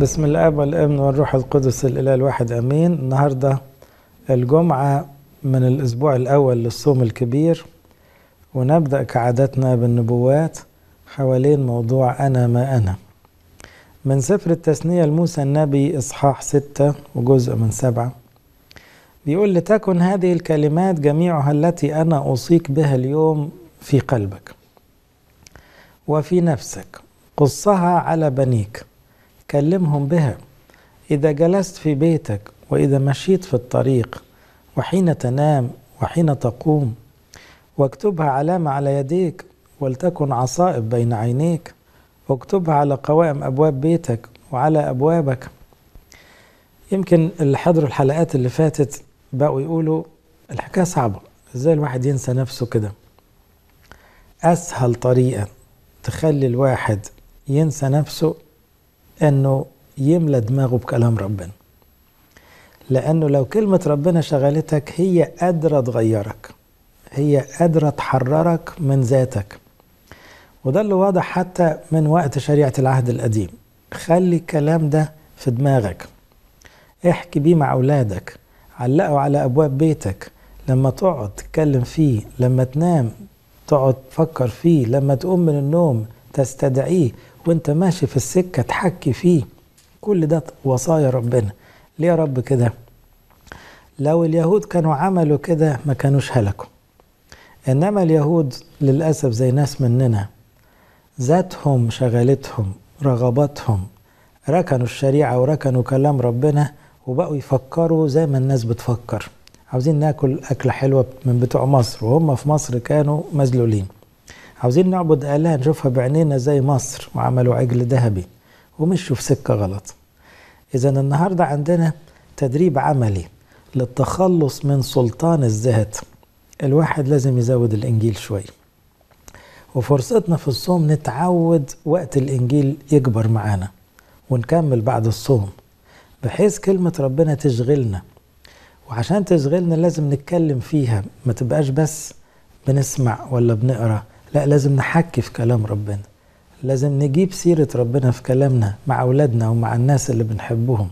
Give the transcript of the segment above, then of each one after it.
بسم الاب والابن والروح القدس الإله الواحد آمين. النهارده الجمعة من الأسبوع الأول للصوم الكبير ونبدأ كعادتنا بالنبوات حوالين موضوع أنا ما أنا. من سفر التثنية لموسى النبي إصحاح ستة وجزء من سبعة بيقول لتكن هذه الكلمات جميعها التي أنا أوصيك بها اليوم في قلبك وفي نفسك قصها على بنيك كلمهم بها. إذا جلست في بيتك وإذا مشيت في الطريق وحين تنام وحين تقوم واكتبها علامة على يديك ولتكن عصائب بين عينيك واكتبها على قوائم أبواب بيتك وعلى أبوابك. يمكن اللي حضروا الحلقات اللي فاتت بقوا يقولوا الحكاية صعبة إزاي الواحد ينسى نفسه كده؟ أسهل طريقة تخلي الواحد ينسى نفسه أنه يملى دماغه بكلام ربنا. لأنه لو كلمة ربنا شغلتك هي قادرة تغيرك هي قادرة تحررك من ذاتك. وده اللي واضح حتى من وقت شريعة العهد القديم. خلي الكلام ده في دماغك. احكي بيه مع أولادك علقه على أبواب بيتك. لما تقعد تتكلم فيه لما تنام تقعد تفكر فيه لما تقوم من النوم تستدعيه. وانت ماشي في السكة تحكي فيه كل ده وصايا ربنا. ليه يا رب كده؟ لو اليهود كانوا عملوا كده ما كانوش هلكوا. إنما اليهود للأسف زي ناس مننا ذاتهم شغلتهم رغباتهم ركنوا الشريعة وركنوا كلام ربنا وبقوا يفكروا زي ما الناس بتفكر. عاوزين ناكل أكلة حلوة من بتوع مصر وهم في مصر كانوا مذلولين. عاوزين نعبد آلهة نشوفها بعينينا زي مصر وعملوا عجل ذهبي ومشوا في سكة غلط. إذا النهاردة عندنا تدريب عملي للتخلص من سلطان الذات الواحد لازم يزود الإنجيل شوي. وفرصتنا في الصوم نتعود وقت الإنجيل يكبر معانا ونكمل بعد الصوم بحيث كلمة ربنا تشغلنا. وعشان تشغلنا لازم نتكلم فيها ما تبقاش بس بنسمع ولا بنقرأ. لا لازم نحكي في كلام ربنا لازم نجيب سيرة ربنا في كلامنا مع أولادنا ومع الناس اللي بنحبهم.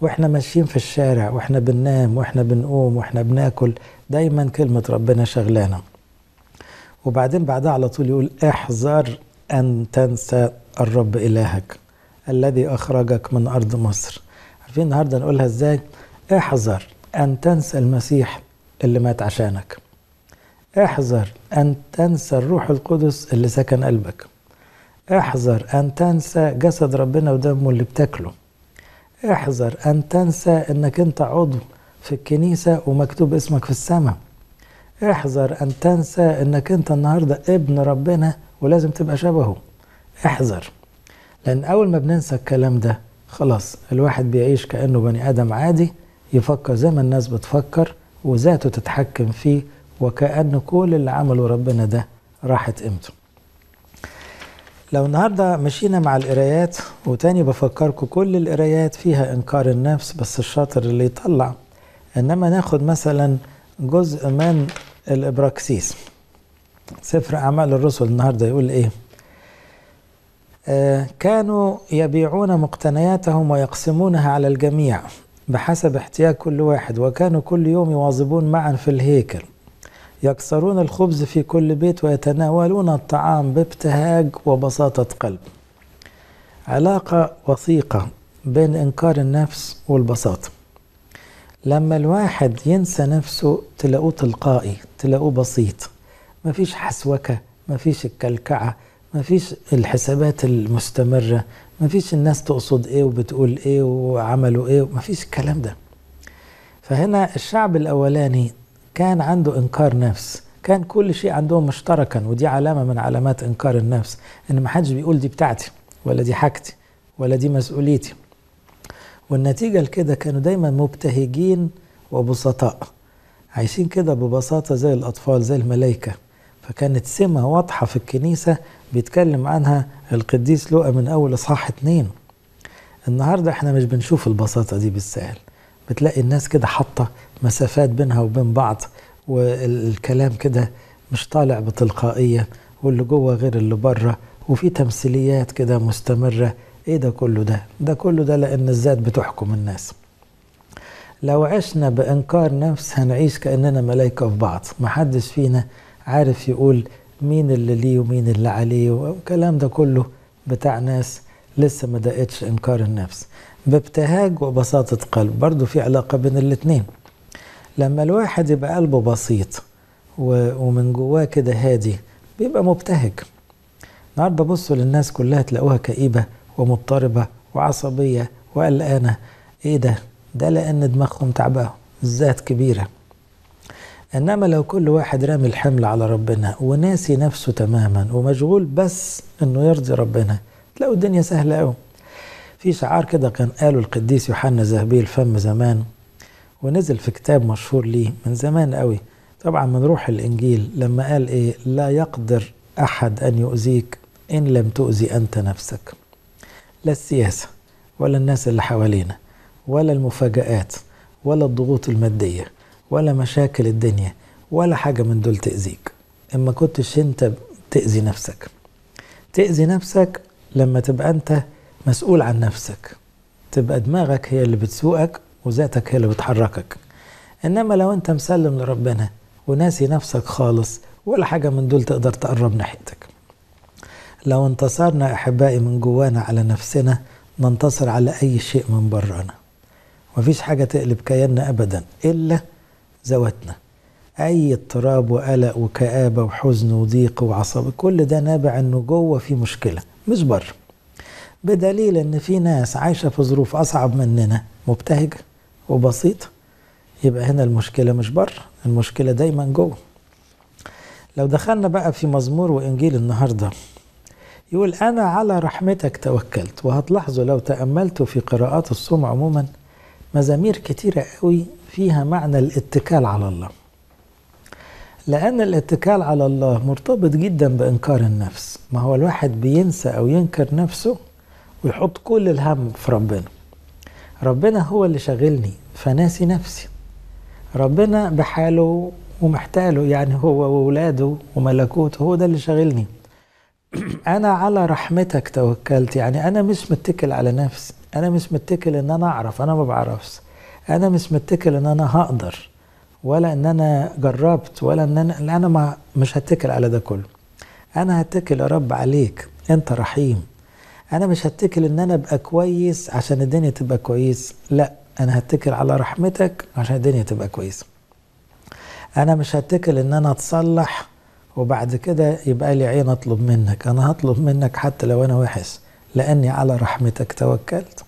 وإحنا ماشيين في الشارع وإحنا بننام وإحنا بنقوم وإحنا بناكل دايما كلمة ربنا شغلانة وبعدين بعدها على طول يقول احذر أن تنسى الرب إلهك الذي أخرجك من أرض مصر. عارفين النهاردة نقولها إزاي؟ احذر أن تنسى المسيح اللي مات عشانك. احذر أن تنسى الروح القدس اللي سكن قلبك. احذر أن تنسى جسد ربنا ودمه اللي بتاكله. احذر أن تنسى أنك أنت عضو في الكنيسة ومكتوب اسمك في السماء. احذر أن تنسى أنك أنت النهاردة ابن ربنا ولازم تبقى شبهه. احذر. لأن أول ما بننسى الكلام ده خلاص الواحد بيعيش كأنه بني آدم عادي يفكر زي ما الناس بتفكر وذاته تتحكم فيه وكأن كل اللي عمله ربنا ده راحت قيمته. لو النهارده مشينا مع القرايات وتاني بفكركم كل القرايات فيها إنكار النفس بس الشاطر اللي يطلع إنما ناخد مثلا جزء من الإبراكسيس. سفر أعمال الرسل النهارده يقول إيه؟ آه كانوا يبيعون مقتنياتهم ويقسمونها على الجميع بحسب احتياج كل واحد وكانوا كل يوم يواظبون معا في الهيكل. يكسرون الخبز في كل بيت ويتناولون الطعام بابتهاج وبساطة قلب. علاقة وثيقة بين إنكار النفس والبساطة. لما الواحد ينسى نفسه تلاقوه تلقائي تلاقوه بسيط. مفيش حسوكة مفيش الكلكعة مفيش الحسابات المستمرة مفيش الناس تقصد إيه وبتقول إيه وعملوا إيه مفيش الكلام ده. فهنا الشعب الأولاني كان عنده إنكار نفس كان كل شيء عندهم مشتركا ودي علامة من علامات إنكار النفس إن ما حدش بيقول دي بتاعتي ولا دي حاجتي ولا دي مسؤوليتي. والنتيجة لكده كانوا دايما مبتهجين وبسطاء عايشين كده ببساطة زي الأطفال زي الملائكه فكانت سمة واضحة في الكنيسة بيتكلم عنها القديس لوقا من أول إصحاح اتنين. النهارده إحنا مش بنشوف البساطة دي بالسهل. بتلاقي الناس كده حاطة مسافات بينها وبين بعض والكلام كده مش طالع بتلقائية واللي جوه غير اللي بره وفي تمثيليات كده مستمرة. إيه ده كله ده؟ ده كله ده لأن الذات بتحكم الناس. لو عشنا بإنكار نفس هنعيش كأننا ملائكة في بعض. محدش فينا عارف يقول مين اللي ليه ومين اللي عليه والكلام ده كله بتاع ناس لسه ما دقتش إنكار النفس. بابتهاج وبساطة قلب. برضو في علاقة بين الاتنين. لما الواحد يبقى قلبه بسيط ومن جواه كده هادي بيبقى مبتهج. النهارده بصوا للناس كلها تلاقوها كئيبة ومضطربة وعصبية وقلقانة. إيه ده؟ ده لأن دماغهم تعباه الذات كبيرة. إنما لو كل واحد رامي الحمل على ربنا وناسي نفسه تماما ومشغول بس إنه يرضي ربنا تلاقوا الدنيا سهلة قوي في شعار كده كان قاله القديس يوحنا ذهبي الفم زمان ونزل في كتاب مشهور ليه من زمان قوي طبعا من روح الإنجيل لما قال إيه؟ لا يقدر أحد أن يؤذيك إن لم تؤذي أنت نفسك لا السياسة ولا الناس اللي حوالينا ولا المفاجآت ولا الضغوط المادية ولا مشاكل الدنيا ولا حاجة من دول تأذيك. اما كنتش أنت تأذي نفسك تأذي نفسك لما تبقى أنت مسؤول عن نفسك. تبقى دماغك هي اللي بتسوقك وذاتك هي اللي بتحركك. إنما لو أنت مسلم لربنا وناسي نفسك خالص ولا حاجة من دول تقدر تقرب ناحيتك. لو انتصرنا أحبائي من جوانا على نفسنا ننتصر على أي شيء من برانا. مفيش حاجة تقلب كياننا أبدا إلا ذواتنا. أي اضطراب وقلق وكآبة وحزن وضيق وعصب كل ده نابع إنه جوه في مشكلة مش بره. بدليل إن في ناس عايشة في ظروف أصعب مننا. مبتهجة وبسيطة يبقى هنا المشكلة مش بره المشكلة دايما جوه. لو دخلنا بقى في مزمور وإنجيل النهاردة يقول أنا على رحمتك توكلت وهتلاحظوا لو تأملتوا في قراءات الصوم عموما مزامير كتيرة قوي فيها معنى الاتكال على الله. لأن الاتكال على الله مرتبط جدا بإنكار النفس. ما هو الواحد بينسى أو ينكر نفسه ويحط كل الهم في ربنا. ربنا هو اللي شاغلني فناسي نفسي. ربنا بحاله ومحتاله يعني هو وولاده وملكوته هو ده اللي شاغلني. أنا على رحمتك توكلت يعني أنا مش متكل على نفسي. أنا مش متكل إن أنا أعرف أنا ما بعرفش. أنا مش متكل إن أنا هقدر ولا إن أنا جربت ولا إن أنا أنا ما مش هتكل على ده كله. أنا هتكل يا رب عليك أنت رحيم. أنا مش هتكل إن أنا أبقى كويس عشان الدنيا تبقى كويس. لا أنا هتكل على رحمتك عشان الدنيا تبقى كويسه أنا مش هتكل إن أنا أتصلح وبعد كده يبقى لي عين أطلب منك. أنا هطلب منك حتى لو أنا وحش لأني على رحمتك توكلت.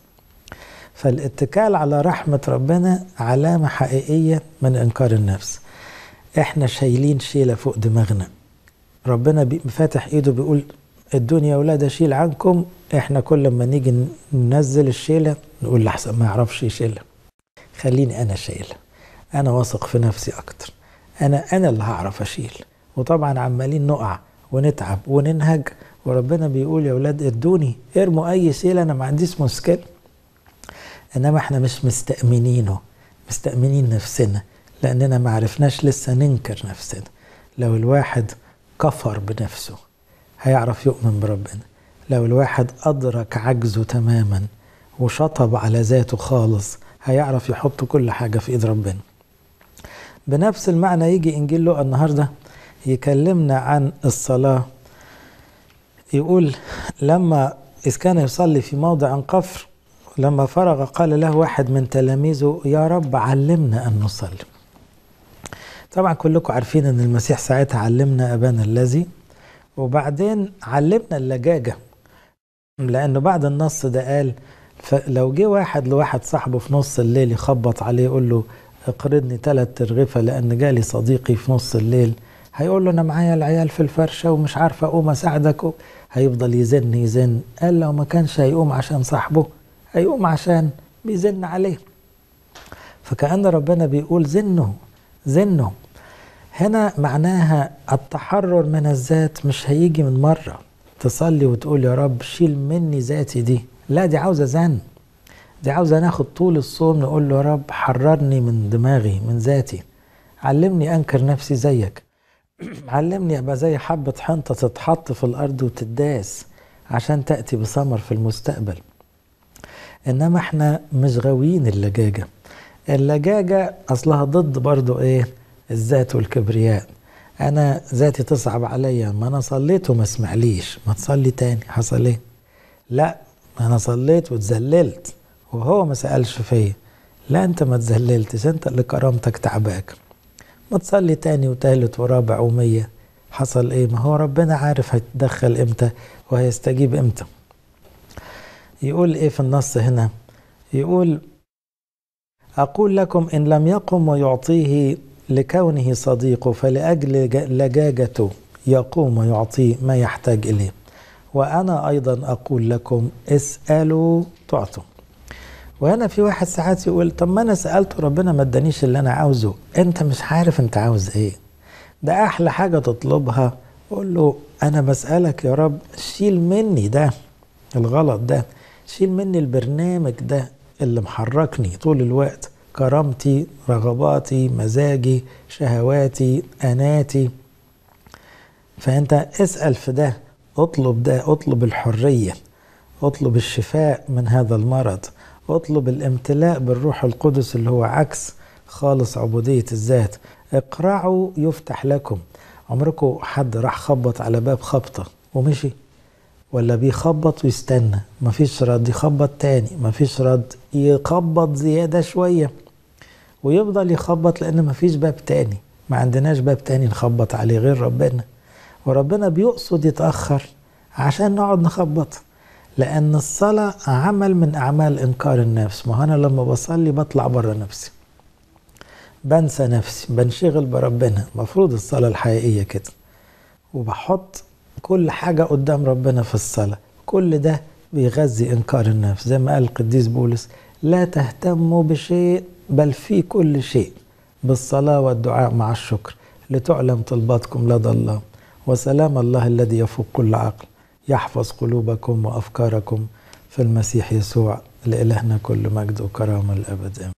فالاتكال على رحمة ربنا علامة حقيقية من إنكار النفس. إحنا شايلين شيلة فوق دماغنا. ربنا فاتح إيده بيقول الدنيا ولاد أشيل عنكم إحنا كل ما نيجي ننزل الشيلة نقول لحسن ما يعرفش يشيلها. خليني أنا شايلها أنا واثق في نفسي أكتر. أنا أنا اللي هعرف أشيل. وطبعا عمالين نقع ونتعب وننهج وربنا بيقول يا ولاد ادوني إرموا أي شيلة أنا ما عنديش مشكلة. إنما إحنا مش مستأمنينه مستأمنين نفسنا لأننا ما عرفناش لسه ننكر نفسنا. لو الواحد كفر بنفسه هيعرف يؤمن بربنا. لو الواحد أدرك عجزه تماما وشطب على ذاته خالص هيعرف يحط كل حاجة في إيد ربنا. بنفس المعنى يجي إنجيل لقى النهاردة يكلمنا عن الصلاة. يقول لما إذ كان يصلي في موضع قفر لما فرغ قال له واحد من تلاميذه يا رب علمنا أن نصلي. طبعا كلكم عارفين أن المسيح ساعتها علمنا أبانا الذي وبعدين علمنا اللجاجة لأنه بعد النص ده قال فلو جه واحد لواحد صاحبه في نص الليل يخبط عليه يقول له اقرضني ثلاث ترغفة لأن جالي صديقي في نص الليل. هيقول له أنا معايا العيال في الفرشة ومش عارف أقوم أساعدك. هيفضل يزن يزن قال لو ما كانش هيقوم عشان صاحبه هيقوم عشان بيزن عليه. فكأن ربنا بيقول زنه زنه. هنا معناها التحرر من الذات مش هيجي من مرة. تصلي وتقول يا رب شيل مني ذاتي دي. لا دي عاوزة زن. دي عاوزة ناخد طول الصوم نقول له يا رب حررني من دماغي من ذاتي. علمني أنكر نفسي زيك. علمني أبقى زي حبة حنطة تتحط في الأرض وتداس عشان تأتي بثمر في المستقبل. إنما إحنا مش غاويين اللجاجة اللجاجة أصلها ضد برضو إيه؟ الذات والكبرياء. أنا ذاتي تصعب عليا ما أنا صليت وما سمعليش ما تصلي تاني. حصل إيه؟ لا أنا صليت واتذللت وهو ما سألش فيا. لا أنت ما تذللتش. أنت اللي كرامتك تعباك. ما تصلي تاني وتالت ورابع ومية. حصل إيه؟ ما هو ربنا عارف هيتدخل إمتى وهيستجيب إمتى. يقول إيه في النص هنا؟ يقول أقول لكم إن لم يقم ويعطيه لكونه صديقه فلأجل لجاجته يقوم ويعطيه ما يحتاج إليه. وأنا أيضا أقول لكم اسألوا تعطوا. وهنا في واحد ساعات يقول طب ما أنا سالته ربنا ما ادانيش اللي أنا عاوزه. أنت مش عارف أنت عاوز إيه. ده أحلى حاجة تطلبها. قول له أنا بسألك يا رب شيل مني ده الغلط ده شيل مني البرنامج ده اللي محركني طول الوقت. كرامتي رغباتي مزاجي شهواتي أناتي. فأنت اسأل في ده اطلب ده اطلب الحرية اطلب الشفاء من هذا المرض اطلب الامتلاء بالروح القدس اللي هو عكس خالص عبودية الذات. اقرعوا يفتح لكم. عمركم حد راح خبط على باب خبطة ومشي؟ ولا بيخبط ويستنى؟ مفيش رد يخبط تاني مفيش رد يخبط زيادة شوية. ويفضل يخبط لأن مفيش باب تاني. ما عندناش باب تاني نخبط عليه غير ربنا. وربنا بيقصد يتأخر عشان نقعد نخبط لأن الصلاة عمل من أعمال إنكار النفس. ما أنا لما بصلي بطلع بره نفسي. بنسى نفسي بنشغل بربنا. المفروض الصلاة الحقيقية كده. وبحط كل حاجة قدام ربنا في الصلاة. كل ده بيغذي إنكار النفس. زي ما قال القديس بولس لا تهتموا بشيء بل في كل شيء بالصلاة والدعاء مع الشكر لتعلم طلباتكم لدى الله. وسلام الله الذي يفوق كل عقل يحفظ قلوبكم وأفكاركم في المسيح يسوع لإلهنا كل مجد وكرامة الابد